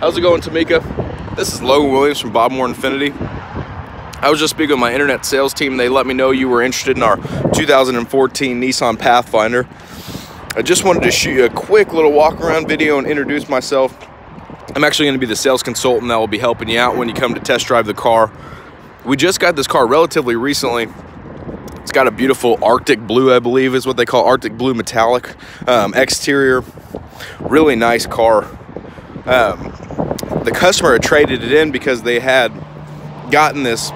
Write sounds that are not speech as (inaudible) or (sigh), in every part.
How's it going, Tamika? This is Logan Williams from Bob Moore Infiniti. I was just speaking with my internet sales team. They let me know you were interested in our 2014 Nissan Pathfinder. I just wanted to shoot you a quick little walk around video and introduce myself. I'm actually going to be the sales consultant that will be helping you out when you come to test drive the car. We just got this car relatively recently. It's got a beautiful Arctic blue, I believe is what they call Arctic blue metallic um, exterior. Really nice car. Um, the customer had traded it in because they had gotten this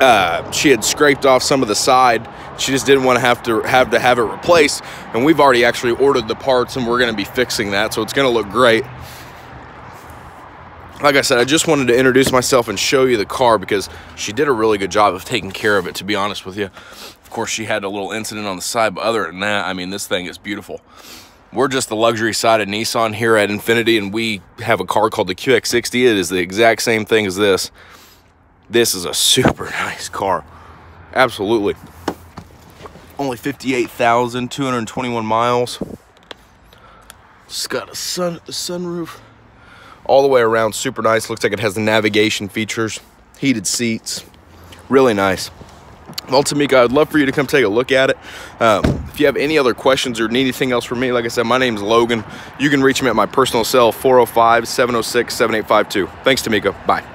uh, she had scraped off some of the side she just didn't want to have to have to have it replaced and we've already actually ordered the parts and we're going to be fixing that so it's going to look great like I said, I just wanted to introduce myself and show you the car because she did a really good job of taking care of it, to be honest with you. Of course, she had a little incident on the side, but other than that, I mean, this thing is beautiful. We're just the luxury side of Nissan here at Infiniti, and we have a car called the QX60. It is the exact same thing as this. This is a super (laughs) nice car. Absolutely. Only 58,221 miles. It's got a sun, sunroof all the way around super nice looks like it has the navigation features heated seats really nice well tamika i'd love for you to come take a look at it. Um, if you have any other questions or need anything else from me like i said my name is logan. You can reach me at my personal cell 405 706 7852 thanks tamika. Bye